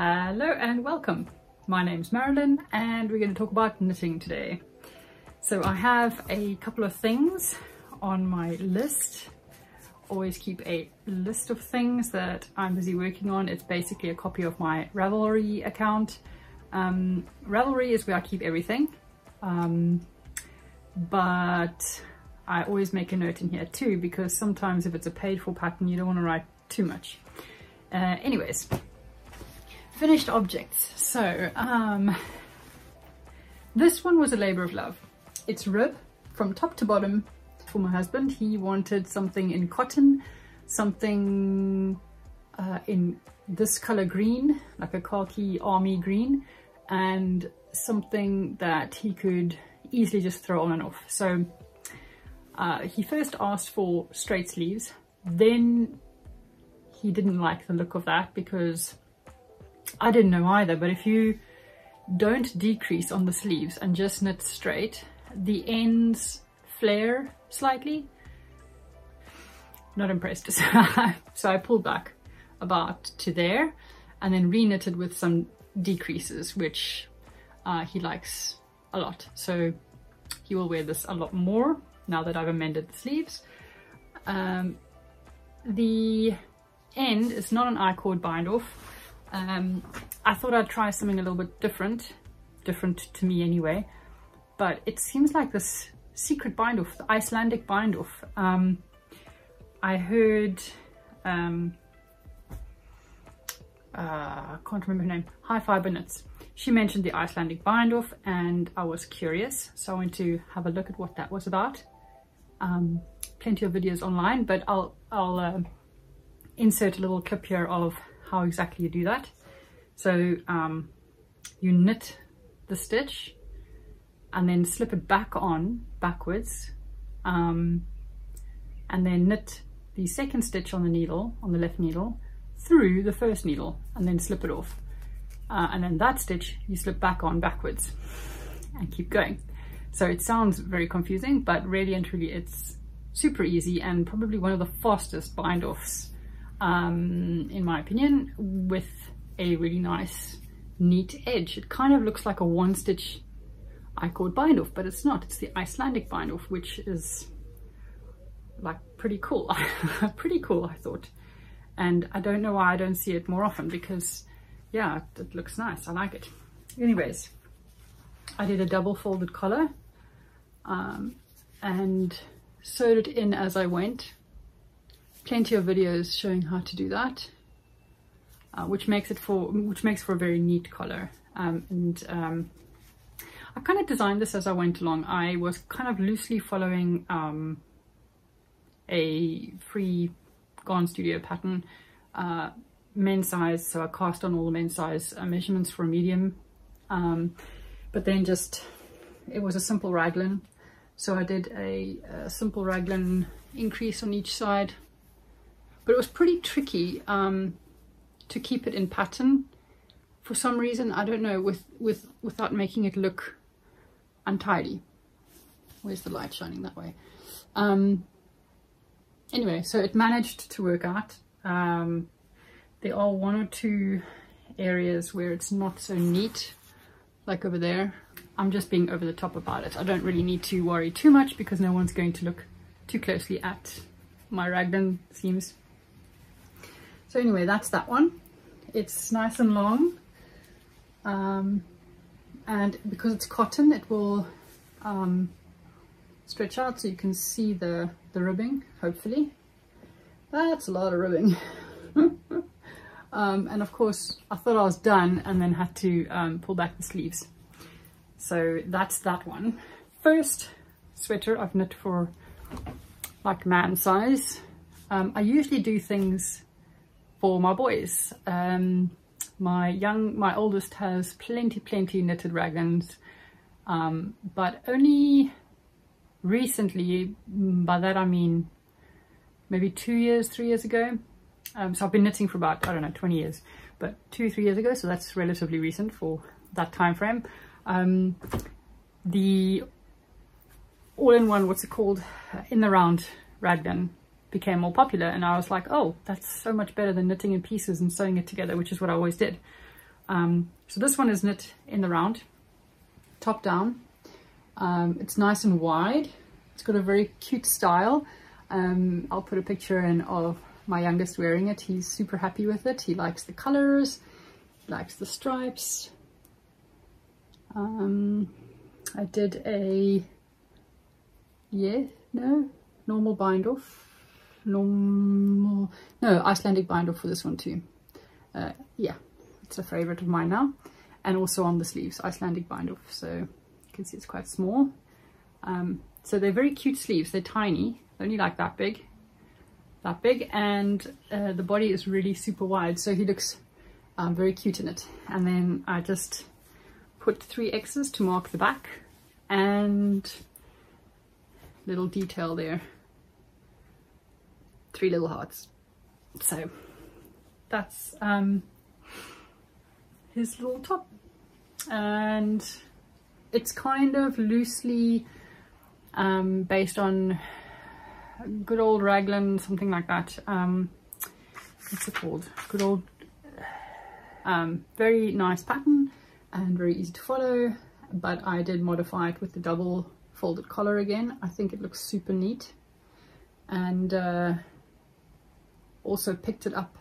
Hello and welcome. My name's Marilyn and we're going to talk about knitting today. So I have a couple of things on my list. Always keep a list of things that I'm busy working on. It's basically a copy of my Ravelry account. Um, Ravelry is where I keep everything. Um, but I always make a note in here too because sometimes if it's a paid for pattern you don't want to write too much. Uh, anyways, Finished objects. So, um, this one was a labor of love. It's rib from top to bottom for my husband. He wanted something in cotton, something uh, in this color green, like a khaki army green, and something that he could easily just throw on and off. So uh, he first asked for straight sleeves, then he didn't like the look of that because I didn't know either, but if you don't decrease on the sleeves and just knit straight, the ends flare slightly. Not impressed. so I pulled back about to there and then re-knitted with some decreases, which uh, he likes a lot. So he will wear this a lot more now that I've amended the sleeves. Um, the end is not an I-cord bind off um, I thought I'd try something a little bit different, different to me anyway, but it seems like this secret bind off, the Icelandic bind off. Um, I heard, um, uh, I can't remember her name, High Fiber Knits. She mentioned the Icelandic bind off and I was curious, so I went to have a look at what that was about. Um, plenty of videos online, but I'll, I'll uh, insert a little clip here of how exactly you do that. So um, you knit the stitch and then slip it back on backwards um, and then knit the second stitch on the needle, on the left needle, through the first needle and then slip it off. Uh, and then that stitch you slip back on backwards and keep going. So it sounds very confusing, but really and truly it's super easy and probably one of the fastest bind offs um, in my opinion, with a really nice neat edge. It kind of looks like a one stitch I-cord bind off, but it's not. It's the Icelandic bind off, which is like pretty cool. pretty cool, I thought. And I don't know why I don't see it more often because yeah, it looks nice. I like it. Anyways, I did a double folded collar um, and sewed it in as I went plenty of videos showing how to do that, uh, which makes it for which makes for a very neat collar. Um, and um, I kind of designed this as I went along. I was kind of loosely following um, a free Garn Studio pattern, uh, men's size, so I cast on all the men's size uh, measurements for a medium. Um, but then just, it was a simple raglan. So I did a, a simple raglan increase on each side but it was pretty tricky um, to keep it in pattern. For some reason I don't know with with without making it look untidy. Where's the light shining that way? Um, anyway so it managed to work out. Um, there are one or two areas where it's not so neat like over there. I'm just being over the top about it. I don't really need to worry too much because no one's going to look too closely at my raglan seams so anyway, that's that one. It's nice and long. Um, and because it's cotton, it will um, stretch out so you can see the, the ribbing, hopefully. That's a lot of ribbing. um, and of course, I thought I was done and then had to um, pull back the sleeves. So that's that one. First sweater I've knit for like man size. Um, I usually do things for my boys. Um, my young, my oldest has plenty, plenty knitted raglans, um, but only recently, by that I mean maybe two years, three years ago. Um, so I've been knitting for about, I don't know, 20 years, but two, three years ago, so that's relatively recent for that time frame. Um, the all-in-one, what's it called, in the round raglan became more popular and I was like, oh, that's so much better than knitting in pieces and sewing it together, which is what I always did. Um, so this one is knit in the round, top down. Um, it's nice and wide. It's got a very cute style. Um, I'll put a picture in of my youngest wearing it. He's super happy with it. He likes the colors, likes the stripes. Um, I did a, yeah, no, normal bind off. Normal, no, Icelandic bind off for this one too. Uh, yeah, it's a favorite of mine now. And also on the sleeves, Icelandic bind off. So you can see it's quite small. Um, so they're very cute sleeves. They're tiny, only like that big, that big. And uh, the body is really super wide. So he looks um, very cute in it. And then I just put three X's to mark the back and little detail there. Three little hearts. So that's um, his little top. And it's kind of loosely um, based on good old raglan, something like that. Um, what's it called? Good old, um, very nice pattern and very easy to follow. But I did modify it with the double folded collar again. I think it looks super neat. And uh, also picked it up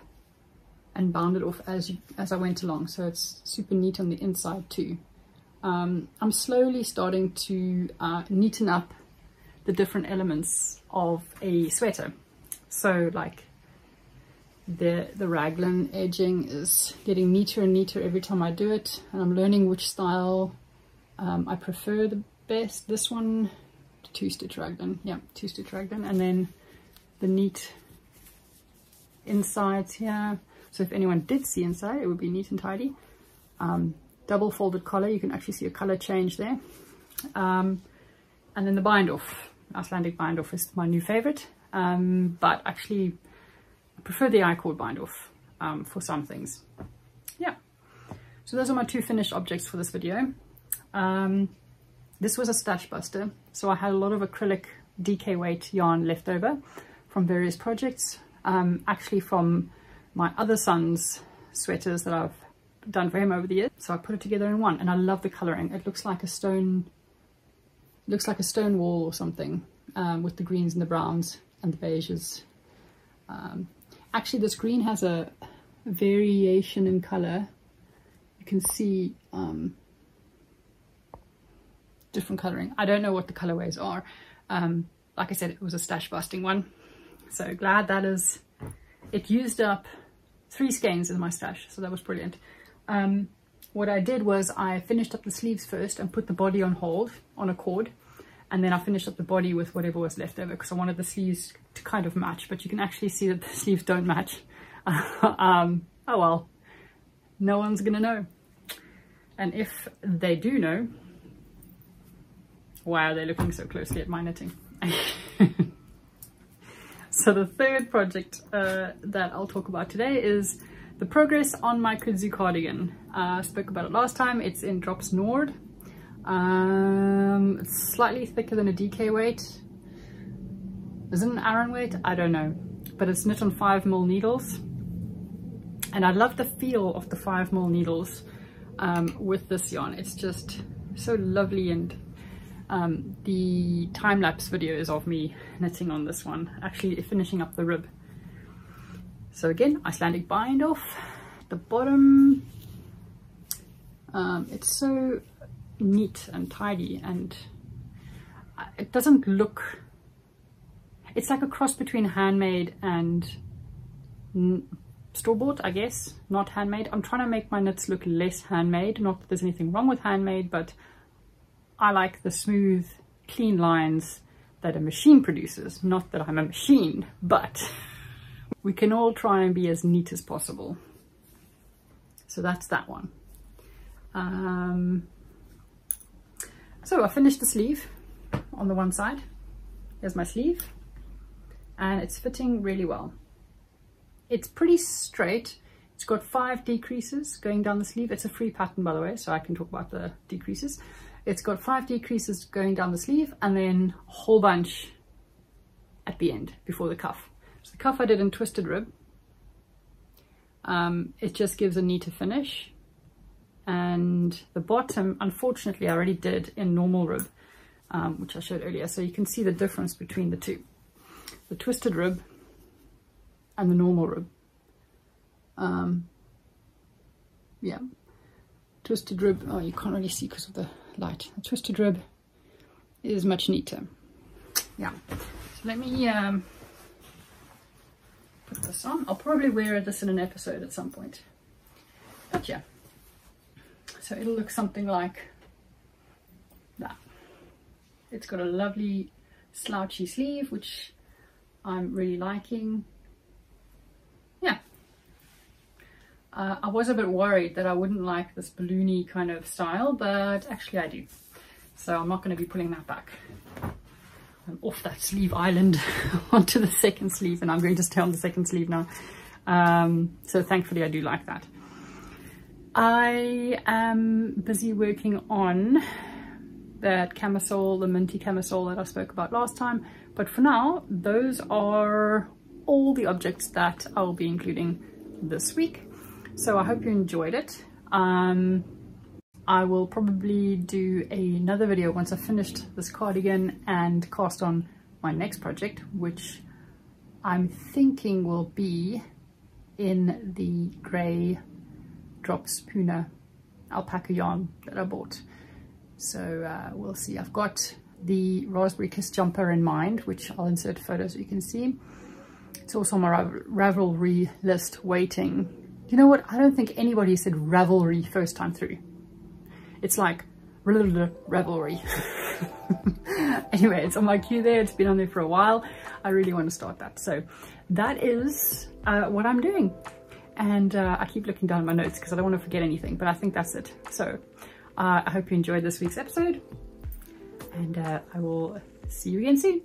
and bound it off as, you, as I went along. So it's super neat on the inside too. Um, I'm slowly starting to uh, neaten up the different elements of a sweater. So like the, the raglan edging is getting neater and neater every time I do it. And I'm learning which style um, I prefer the best. This one, two stitch raglan. Yeah, two stitch raglan. And then the neat insides here. So if anyone did see inside, it would be neat and tidy. Um, double folded collar, you can actually see a color change there. Um, and then the bind off. Icelandic bind off is my new favorite. Um, but actually I prefer the I-cord bind off um, for some things. Yeah. So those are my two finished objects for this video. Um, this was a stash buster. So I had a lot of acrylic DK weight yarn left over from various projects. Um, actually from my other son's sweaters that I've done for him over the years. So I put it together in one and I love the coloring. It looks like a stone looks like a stone wall or something um, with the greens and the browns and the beiges. Um, actually, this green has a variation in color. You can see um, different coloring. I don't know what the colorways are. Um, like I said, it was a stash busting one. So glad that is, it used up three skeins in my stash. So that was brilliant. Um, what I did was I finished up the sleeves first and put the body on hold on a cord and then I finished up the body with whatever was left over because I wanted the sleeves to kind of match but you can actually see that the sleeves don't match um, oh well no one's gonna know and if they do know why are they looking so closely at my knitting so the third project uh, that I'll talk about today is the progress on my kudzu cardigan. Uh, I spoke about it last time. It's in Drops Nord. Um, it's slightly thicker than a DK weight. Is it an Aran weight? I don't know. But it's knit on 5mm needles. And I love the feel of the 5mm needles um, with this yarn. It's just so lovely and um, the time-lapse video is of me knitting on this one, actually finishing up the rib. So again, Icelandic bind off the bottom. Um, it's so neat and tidy and it doesn't look, it's like a cross between handmade and store-bought, I guess, not handmade. I'm trying to make my knits look less handmade. Not that there's anything wrong with handmade, but I like the smooth, clean lines that a machine produces. Not that I'm a machine, but we can all try and be as neat as possible. So that's that one. Um, so I finished the sleeve on the one side. Here's my sleeve and it's fitting really well. It's pretty straight. It's got five decreases going down the sleeve. It's a free pattern, by the way, so I can talk about the decreases. It's got five decreases going down the sleeve and then a whole bunch at the end before the cuff. So the cuff I did in twisted rib. Um, it just gives a neater finish. and the bottom, unfortunately, I already did in normal rib, um, which I showed earlier. So you can see the difference between the two, the twisted rib and the normal rib. Um, yeah, twisted rib, oh, you can't really see because of the light. The twisted rib is much neater. Yeah, so let me um, put this on. I'll probably wear this in an episode at some point. But yeah, so it'll look something like that. It's got a lovely slouchy sleeve, which I'm really liking. Yeah. Uh, I was a bit worried that I wouldn't like this balloony kind of style, but actually I do. So I'm not going to be pulling that back. I'm off that sleeve island onto the second sleeve and I'm going to stay on the second sleeve now. Um, so thankfully I do like that. I am busy working on that camisole, the minty camisole that I spoke about last time. But for now, those are all the objects that I'll be including this week. So I hope you enjoyed it. Um, I will probably do another video once I've finished this cardigan and cast on my next project, which I'm thinking will be in the grey drops Puna alpaca yarn that I bought. So uh, we'll see. I've got the Raspberry Kiss jumper in mind, which I'll insert photos so you can see. It's also on my Ravelry list waiting. You know what? I don't think anybody said Ravelry first time through. It's like Ravelry. anyway, it's on my queue there. It's been on there for a while. I really want to start that. So that is uh, what I'm doing. And uh, I keep looking down my notes because I don't want to forget anything, but I think that's it. So uh, I hope you enjoyed this week's episode and uh, I will see you again soon.